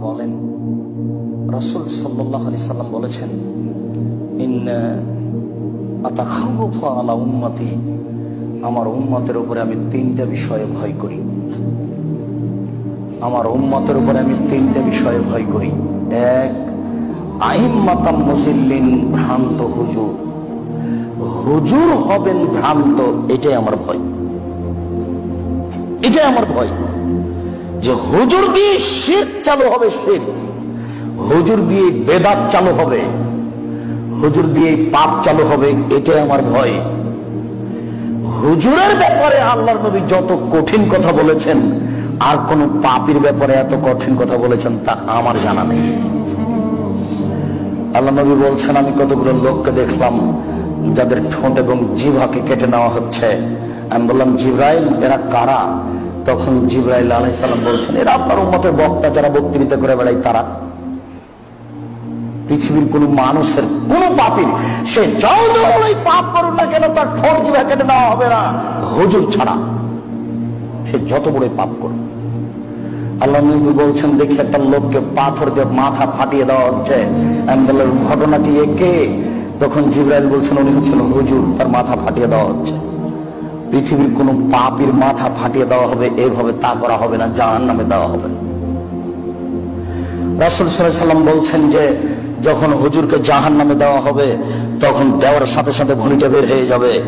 বলেন, রসুল সাল্লাহ সাল্লাম বলেছেন আমার উম্মতের উপরে আমি তিনটা বিষয়ে ভয় করি। আমার উম্মতের উপরে আমি তিনটা বিষয়ে ভয় করি। এক আহিম্মাতাম মুসিল্লিন ভ্রান্ত হুজুর। হুজুর হবেন ভ্রান্ত, এটাই আমার ভয়। এটাই আমার ভয়। যে হুজুর দিয়ে শির চালু হবে শির। হুজুর দিয়ে বেদাত চালু হবে। হুজুর দিয়ে পাপ চালু হবে, এটাই আমার ভয়। হুজুরের ব্যাপারে আল্লাহর নবী যত কঠিন কথা বলেছেন, আর কোন পাপির ব্যাপারে এত কঠিন কথা বলেছেন, তা আমার জানা নেই। আল্লাহ নবী বলছেন, আমি কতগুলো লোককে দেখলাম, যাদের ঠোঁট এবং জিভাকে কেটে নেওয়া হচ্ছে। আমি বললাম, জিব্রাইল, এরা কারা? তখন জিব্রাইল আলাইসাল্লাম বলছেন, এরা আপনার উম্মতের বক্তা, যারা বক্তৃতা করে বেড়ায় তারা। পৃথিবীর কোন মানুষের, কোন পাপির, সে বড়ই পাপ করুন না কেন তার ঠোঁট জিভা কেটে নেওয়া হবে না। হুজুর ছাড়া সে যত বড়ই পাপ করুন আল্লাহ নবী বলছেন, দেখি একটা লোককে পাথর দিয়ে মাথা ফাটিয়ে দেওয়া হচ্ছে। আমি ঘটনাটি একে। তখন জিব্রাইল বলছেন, উনি হচ্ছেন হুজুর, তার মাথা ফাটিয়ে দেওয়া হচ্ছে। পৃথিবীর কোন পাপির মাথা ফাটিয়ে দেওয়া হবে এইভাবে তা করা হবে না জাহান নামে দেওয়া হবে। রাসুল সাল্লাম বলছেন যে, যখন হুজুরকে জাহান নামে দেওয়া হবে, তখন দেওয়ার সাথে সাথে ভণিটা বের হয়ে যাবে।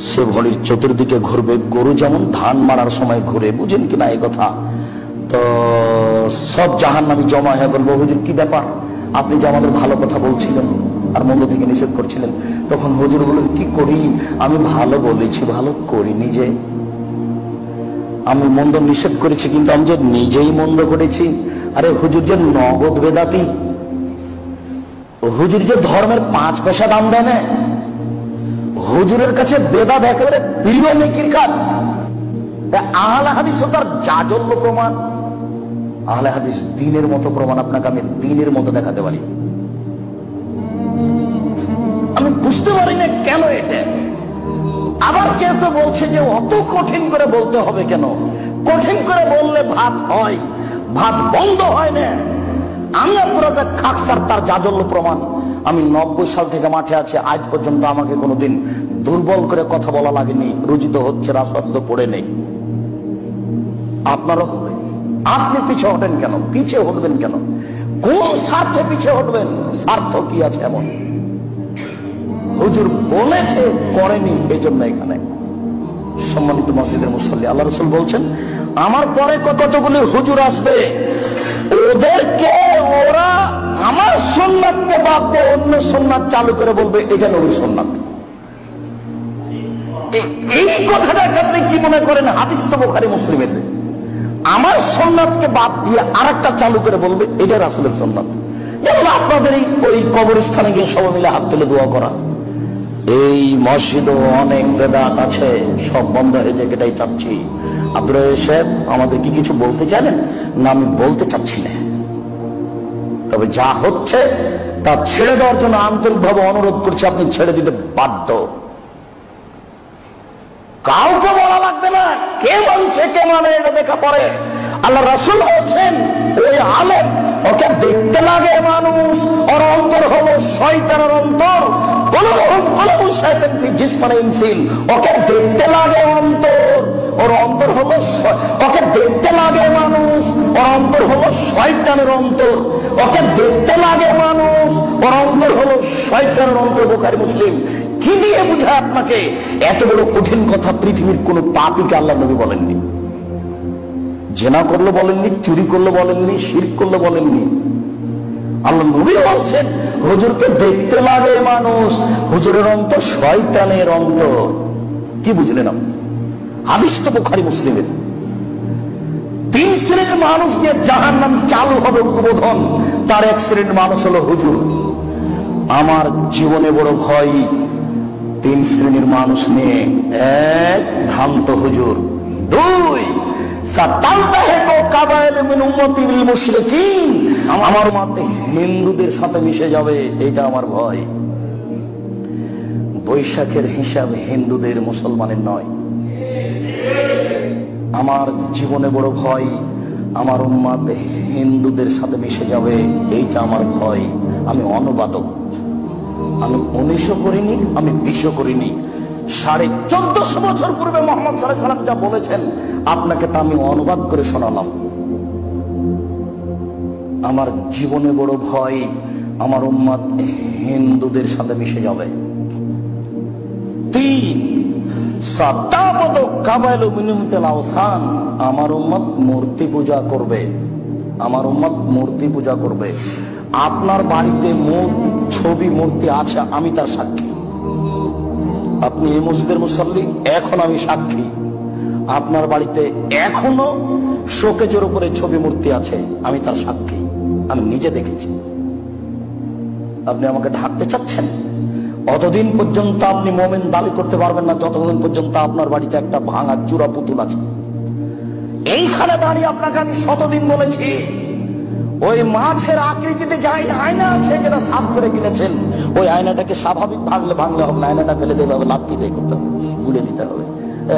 সে ভনির চতুর্দিকে ঘুরবে, গরু যেমন ধান মারার সময় ঘুরে, বুঝেন কিনা এই কথা? তো সব জাহান নামি জমা হয়ে বলব হুজুর, কি ব্যাপার? আপনি যে আমাদের ভালো কথা বলছিলেন। আর মন্দ থেকে নিষেধ করছিলেন। তখন হুজুর বললেন, কি করি? আমি ভালো বলেছি, ভালো করি নিজে আমি মন্দ নিষেধ করেছি, কিন্তু আমি যে নিজেই মন্দ করেছি, আরে হুজুর যে নগদ বেদাতি, হুজুর যে ধর্মের পাঁচ পয়সা দাম দেয় হুজুরের কাছে বেদাত একেবারে প্রিয় নেকির কাজ। আহলে হাদিস তার জাজল্য প্রমাণ। আহলে হাদিস দিনের মতো প্রমাণ, আপনাকে আমি দিনের মতো দেখাতে পারি। বুঝতে পারি না কেন এটা। আবার কেউ কেউ বলছে যে অত কঠিন করে বলতে হবে কেন? কঠিন করে বললে ভাত হয়, ভাত বন্ধ হয় না। আমি আব্দুর রাজাক খাকসার তার জাজল্য প্রমাণ। আমি নব্বই সাল থেকে মাঠে আছি, আজ পর্যন্ত আমাকে কোনোদিন দুর্বল করে কথা বলা লাগেনি, রুজিত হচ্ছে রাস্তা তো পড়ে নেই। আপনারও হবে। আপনি পিছে হটেন কেন? পিছে হটবেন কেন? কোন স্বার্থে পিছে হটবেন? স্বার্থ কি আছে এমন? হুজুর বলেছে, করেনি এই জন্য এখানে। সম্মানিত মসজিদের মুসল্লি, আল্লাহ রসুল বলছেন, আমার পরে কতগুলি হুজুর আসবে? ওদেরকে ওরা আমার সোননাথকে বাদ দিয়ে অন্য সোননাথ চালু করে বলবে, এটা নবীর সোননাথ এই কথাটাকে আপনি কি মনে করেন? হাদিস তো বোখারি, মুসলিমের। আমার সোননাথকে বাদ দিয়ে আর চালু করে বলবে, এটা রাসুলের সোননাথ যেমন আপনাদের ওই কবরস্থানে গিয়ে সবাই মিলে হাত তুলে দোয়া করা। এই মসজিদও অনেক বেদাত আছে, সব বন্ধ হয়ে যায়, এটাই চাচ্ছি। আপনারা সাহেব, আমাদের কি কিছু বলতে চাইলেন না, আমি বলতে চাচ্ছি না। তবে যা হচ্ছে, তা ছেড়ে দেওয়ার জন্য আন্তরিকভাবে অনুরোধ করছি, আপনি ছেড়ে দিতে বাধ্য। কাউকে বলা লাগবে না, কে মানছে, কে মানে এটা দেখা পরে আল্লাহ রাসুল বলছেন, ওই আলেম, ওকে দেখতে লাগে মানুষ, ওর অন্তর হলো শয়তানের অন্তর। ইনসিল। ওকে দেখতে লাগে অন্তর। ওর অন্তর হলো ওকে দেখতে লাগে মানুষ। ওর অন্তর হলো শয়তানের অন্তর। ওকে দেখতে লাগে মানুষ। ওর অন্তর হলো শয়তানের অন্তর, বোখারি মুসলিম। কি দিয়ে বুঝায় আপনাকে? এত বড় কঠিন কথা পৃথিবীর কোন পাপিকে আল্লাহ নবী বলেননি। জেনা করল বলেননি, চুরি করল বলেননি, শির করল বলেননি। আল্লাহ নবী বলছেন, হুজুরকে দেখতে লাগে মানুষ। হুজুরের অন্তর শয়তানের অন্তর কি বুঝলেন বোখারি মুসলিমের। তিন শ্রেণির মানুষ নাম চালু হবে উদ্বোধন, তার এক শ্রেণির মানুষ হলো হুজুর। আমার জীবনে বড় ভয়, তিন শ্রেণির মানুষ নিয়ে এক ভ্রান্ত হুজুর। দুই আমার মতে হিন্দুদের সাথে মিশে যাবে, এটা আমার ভয়। বৈশাখের হিসাব হিন্দুদের, মুসলমানের নয়। আমার জীবনে বড় ভয়, আমার উম্মাদ হিন্দুদের সাথে মিশে যাবে, এইটা আমার ভয়। আমি অনুবাদক। আমি উনিশও করিনি, আমি বিশও করিনি। সাড়ে চোদ্দশো বছর পূর্বে মোহাম্মদ সাল্লাহ সাল্লাম যা বলেছেন, আপনাকে তা আমি অনুবাদ করে শোনালাম। আমার জীবনে বড় ভয়, আমার উম্মাদ হিন্দুদের সাথে মিশে যাবে। তিন আওসান আমার উম্মত মূর্তি পূজা করবে। আমার উম্মত মূর্তি পূজা করবে। আপনার বাড়িতে মূর ছবি, মূর্তি আছে, আমি তার সাক্ষী। আপনি এই মসজিদের মুসল্লি? এখন আমি সাক্ষী। আপনার বাড়িতে এখনও শোকেজের উপরে ছবি মূর্তি আছে, আমি তার সাক্ষী। আমি নিজে দেখেছি। আপনি আমাকে ঢাকতে চাচ্ছেন? অতদিন পর্যন্ত আপনি মোমেন দাবি করতে পারবেন না, যতদিন পর্যন্ত আপনার বাড়িতে একটা ভাঙা চূড়া পুতুল আছে। এইখানে দাঁড়িয়ে আপনাকে আমি শতদিন বলেছি, ওই মাছের আকৃতিতে যাই আয়না আছে যেটা সাফ করে কিনেছেন। ওই আয়নাটাকে স্বাভাবিক ভাঙলে ভাঙলে হবে না, আয়নাটা ফেলে দিতে হবে লাথি দিয়ে করতে হবে, গুড়ে দিতে হবে।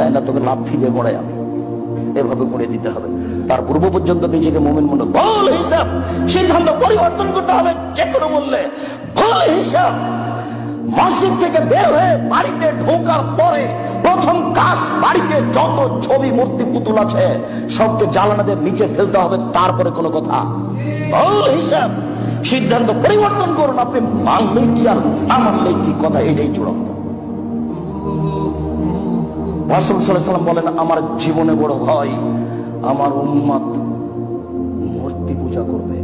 আয়না তোকে লাথি দিয়ে গোড়াই আমি এভাবে গুঁড়ে দিতে হবে। তার পূর্ব পর্যন্ত নিজেকে মোমেন মনে, ভুল হিসাব, সিদ্ধান্ত পরিবর্তন করতে হবে যে কোনো মূল্যে, ভুল হিসাব। মসজিদ থেকে বের হয়ে বাড়িতে ঢোকার পরে প্রথম কাজ, বাড়িতে যত ছবি, মূর্তি, পুতুল আছে, সবকে জ্বালানাদের নিচে ফেলতে হবে, তারপরে কোনো কথা। ভুল হিসাব। সিদ্ধান্ত পরিবর্তন করুন আপনি মানলেই কি আর না মানলেই কি কথা, এটাই চূড়ান্ত। রাসুল সাল্লাম বলেন, আমার জীবনে বড় ভয় আমার উন্মাদ মূর্তি পূজা করবে।